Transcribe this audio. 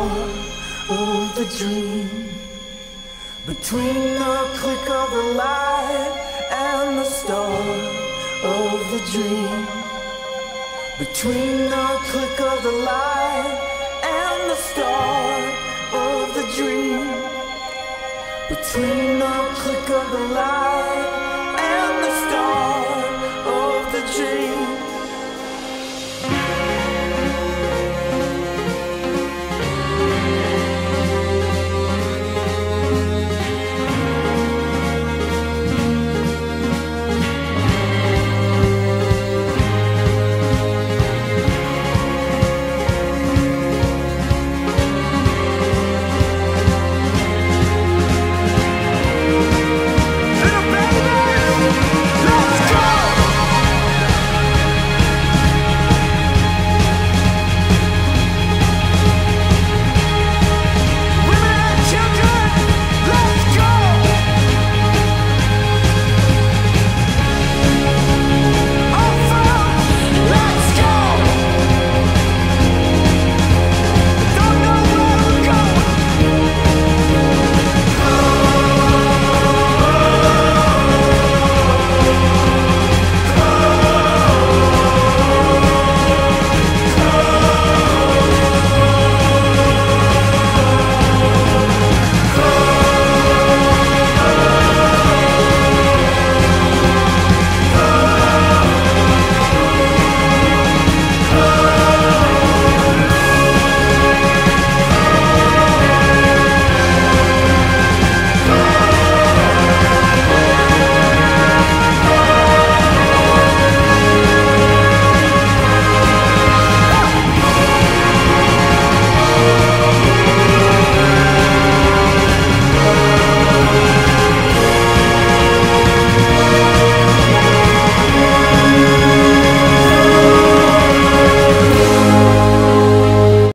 Of the dream. Between the click of the light and the start of the dream. Between the click of the light and the start of the dream. Between the click of the light